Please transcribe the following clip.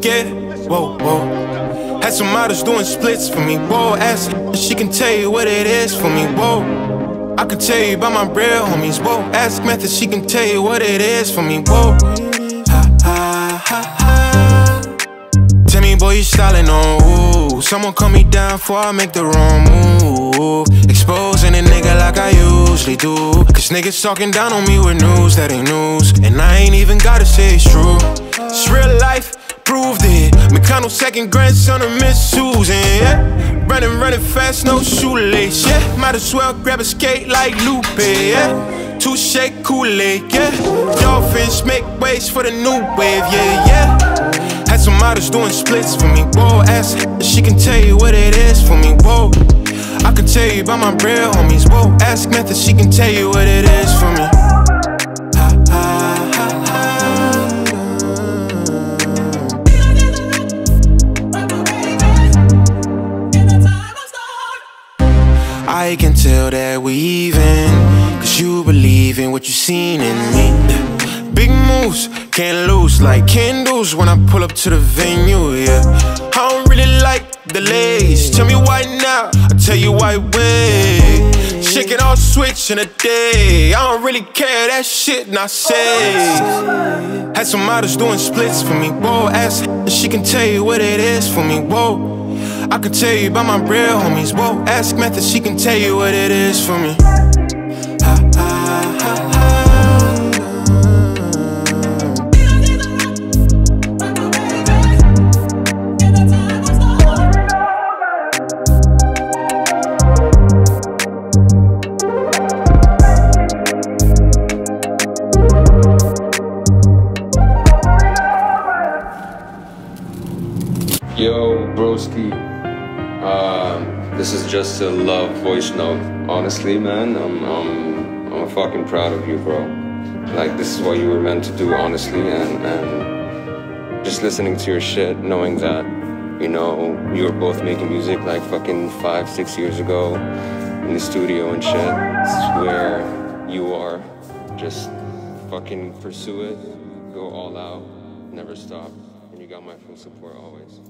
Get it? Whoa, whoa. Had some models doing splits for me. Whoa, ass. She can tell you what it is for me. Whoa. I can tell you about my real homies. Whoa, ask method. She can tell you what it is for me. Whoa. Ha ha ha ha. Tell me, boy, you styling on who? Someone cut me down before I make the wrong move do. Cause niggas talking down on me with news that ain't news. And I ain't even gotta say it's true. It's real life, proved it. Mikano, second grandson of Miss Susan, yeah. Running, running fast, no shoelace, yeah. Might as well grab a skate like Lupe, yeah. Touché coulé, yeah. Dolphins make waves for the new wave, yeah, yeah. Had some models doing splits for me, whoa. Her, she can tell you what it is for me, whoa. I can tell you about my real homies, whoa. Ask Method, she can tell you what it is for me. I can tell that we even Cause you believe in what you seen in me Big moves, can't lose like candles When I pull up to the venue, yeah delays Tell me why now, I'll tell you why when it all switch in a day. I don't really care, that shit not safe Had some models doing splits for me, whoa Ask her, she can tell you what it is for me, whoa I can tell you about my real homies. Whoa, ask Method, she can tell you what it is for me. Yo, broski. Um, this is just a love voice note. Honestly, man, I'm, I'm, I'm fucking proud of you, bro. Like, this is what you were meant to do, honestly, and, and just listening to your shit, knowing that, you know, you were both making music like fucking five, six years ago in the studio and shit. Where you are. Just fucking pursue it, go all out, never stop, and you got my full support always.